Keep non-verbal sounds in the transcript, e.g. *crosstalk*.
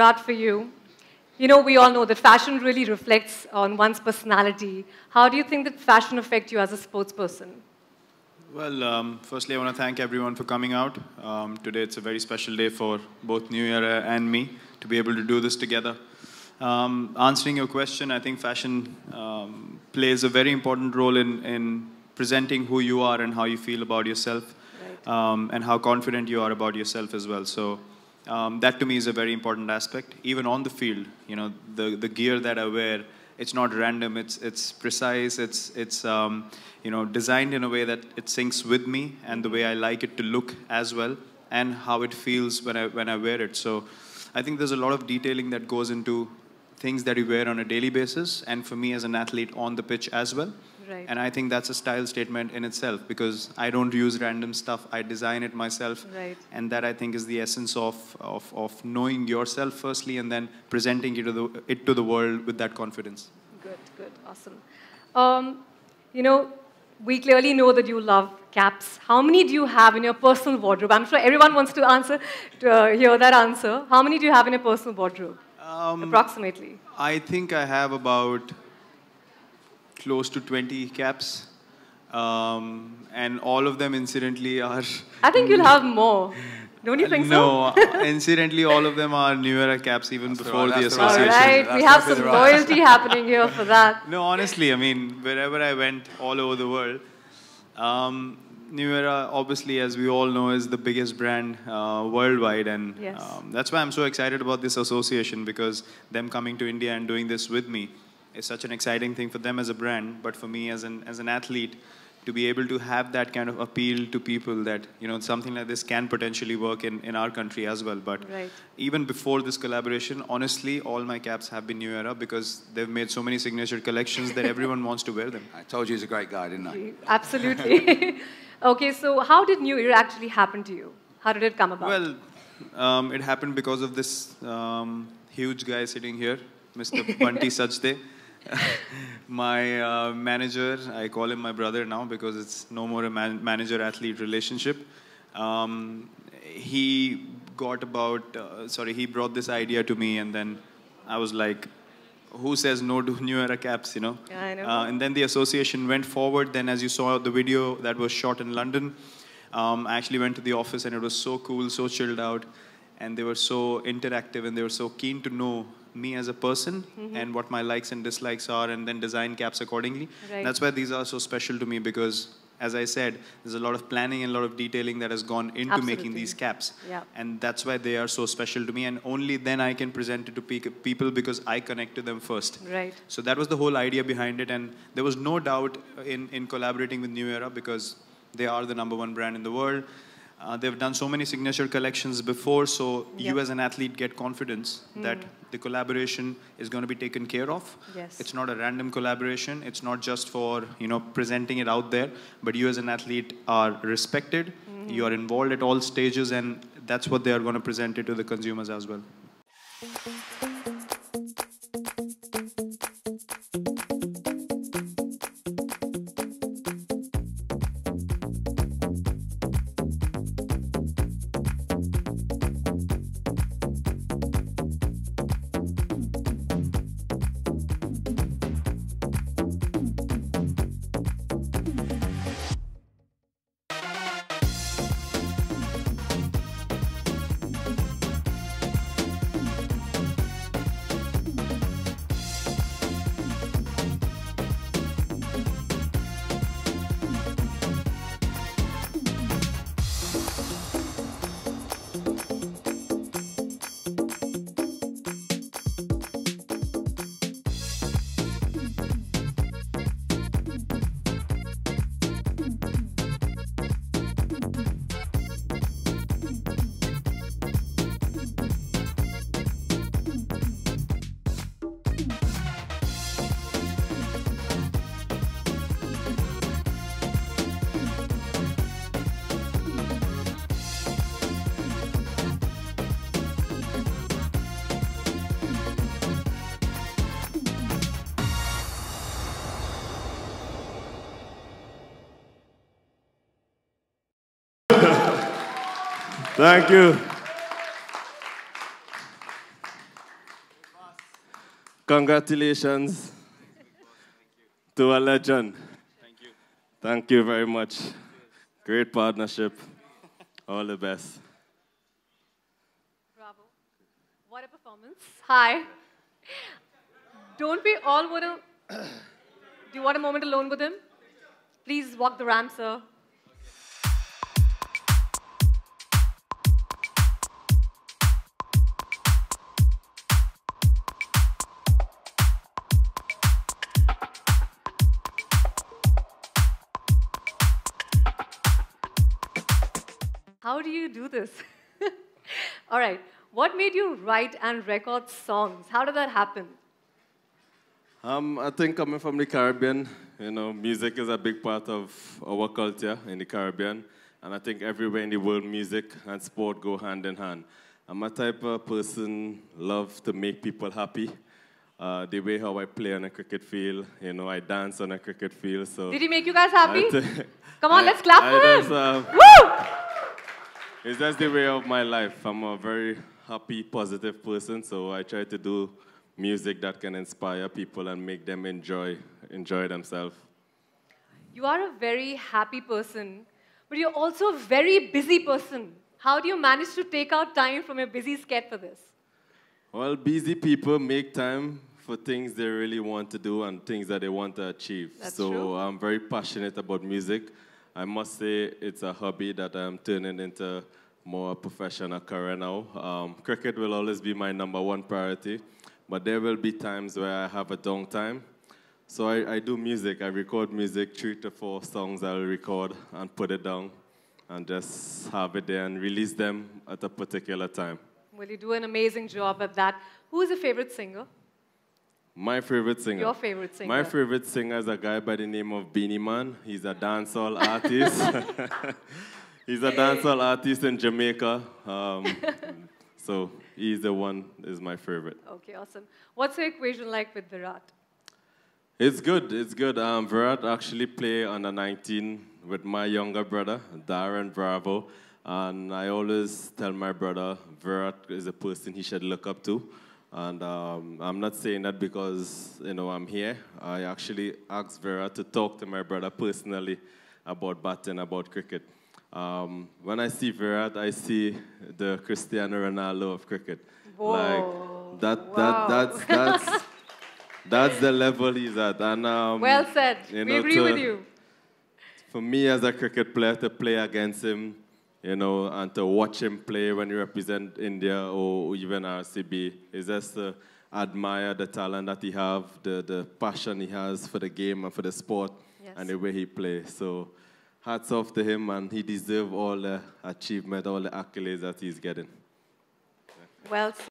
Virat, for you. You know, we all know that fashion really reflects on one's personality. How do you think that fashion affect you as a sports person? Well, um, firstly, I want to thank everyone for coming out. Um, today, it's a very special day for both New Era and me to be able to do this together. Um, answering your question, I think fashion um, plays a very important role in, in presenting who you are and how you feel about yourself, right. Um, and how confident you are about yourself as well. So um, that to me is a very important aspect. Even on the field, you know, the, the gear that I wear, it's not random. It's it's precise. It's it's um, you know designed in a way that it syncs with me and the way I like it to look as well, and how it feels when I when I wear it. So, I think there's a lot of detailing that goes into things that you wear on a daily basis, and for me as an athlete on the pitch as well. Right. And I think that's a style statement in itself because I don't use random stuff. I design it myself. Right. And that I think is the essence of, of, of knowing yourself firstly and then presenting it to, the, it to the world with that confidence. Good, good, awesome. Um, you know, we clearly know that you love caps. How many do you have in your personal wardrobe? I'm sure everyone wants to answer, to uh, hear that answer. How many do you have in your personal wardrobe? Um, Approximately. I think I have about close to 20 caps. Um, and all of them, incidentally, are. I think you'll have more. Don't you think no, so? No, incidentally, all of them are New Era caps even that's before the, the association. All right, we have some loyalty happening here for that. No, honestly, I mean, wherever I went all over the world, um, New Era, obviously, as we all know, is the biggest brand uh, worldwide, and yes. um, that's why I'm so excited about this association because them coming to India and doing this with me is such an exciting thing for them as a brand, but for me as an, as an athlete, to be able to have that kind of appeal to people that, you know, something like this can potentially work in, in our country as well. But right. even before this collaboration, honestly, all my caps have been New Era because they've made so many signature collections that everyone wants to wear them. *laughs* I told you he's a great guy, didn't I? *laughs* Absolutely. *laughs* okay, so how did New Era actually happen to you? How did it come about? Well, um, it happened because of this um, huge guy sitting here, Mr. Bunty Sajdeh. My uh, manager, I call him my brother now because it's no more a man manager-athlete relationship. Um, he got about, uh, sorry, he brought this idea to me and then I was like, who says no to *laughs* New Era caps, you know? Yeah, I know. Uh, and then the association went forward. Then as you saw the video that was shot in London, um, I actually went to the office and it was so cool, so chilled out. And they were so interactive and they were so keen to know me as a person mm-hmm. and what my likes and dislikes are and then design caps accordingly. Right. That's why these are so special to me because as I said, there's a lot of planning and a lot of detailing that has gone into Absolutely. making these caps. Yeah. And that's why they are so special to me. And only then I can present it to people because I connect to them first. Right. So that was the whole idea behind it. And there was no doubt in, in collaborating with New Era because they are the number one brand in the world. Uh, they've done so many signature collections before, so yep. you as an athlete get confidence mm. that the collaboration is going to be taken care of. Yes. It's not a random collaboration. It's not just for you know presenting it out there, but you as an athlete are respected. Mm -hmm. You are involved at all stages, and that's what they are going to present it to the consumers as well. Thank you. Congratulations to a legend. Thank you. Thank you very much. Great partnership. All the best. Bravo. What a performance. Hi. Don't we all want to. Do you want a moment alone with him? Please walk the ramp, sir. How do you do this? *laughs* All right. What made you write and record songs? How did that happen? Um, I think coming from the Caribbean, you know, music is a big part of our culture in the Caribbean. And I think everywhere in the world, music and sport go hand in hand. I'm a type of person, love to make people happy. Uh, the way how I play on a cricket field, you know, I dance on a cricket field. So Did he make you guys happy? I *laughs* Come on, I- let's clap I for him. just, uh, Woo! It's just the way of my life. I'm a very happy, positive person, so I try to do music that can inspire people and make them enjoy enjoy themselves. You are a very happy person, but you're also a very busy person. How do you manage to take out time from your busy schedule for this? Well, busy people make time for things they really want to do and things that they want to achieve. That's so true. I'm very passionate about music. I must say it's a hobby that I'm turning into more professional career now. Um, cricket will always be my number one priority, but there will be times where I have a downtime. So I, I do music. I record music, three to four songs I'll record and put it down and just have it there and release them at a particular time. Well, you do an amazing job at that. Who is your favorite singer? My favorite singer. Your favorite singer. My favorite singer is a guy by the name of Beenie Man. He's a dancehall artist. *laughs* he's a dancehall artist in Jamaica. Um, *laughs* so he's the one is my favorite. Okay, awesome. What's your equation like with Virat? It's good. It's good. Um, Virat actually play under 19 with my younger brother, Darren Bravo. And I always tell my brother, Virat is a person he should look up to. And um, I'm not saying that because, you know, I'm here. I actually asked Virat to talk to my brother personally about batting, about cricket. Um, when I see Virat, I see the Cristiano Ronaldo of cricket. Whoa. Like, that, Wow. that, that's, that's, *laughs* that's the level he's at. And, um, Well said. you we agree to- with you. For me as a cricket player to play against him, you know, and to watch him play when he represent India or even RCB, is just to admire the talent that he have, the, the passion he has for the game and for the sport, Yes. and the way he plays. So hats off to him, and he deserves all the achievement, all the accolades that he's getting. Well said.